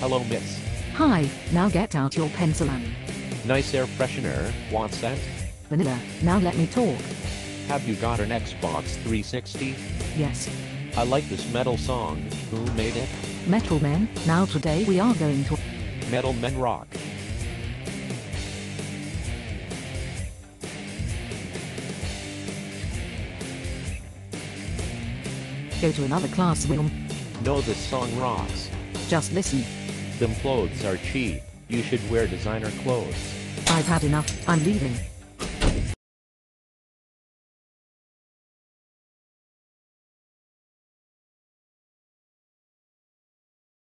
Hello, miss. Hi, now get out your pencil and Nice air freshener, want scent? vanilla. Now let me talk. Have you got an Xbox 360? Yes, I like this metal song. Who made it? Metal Men. Now today we are going to Metal Men Rock. go to another classroom. No, this song rocks. Just listen. Them clothes are cheap. You should wear designer clothes. I've had enough. I'm leaving.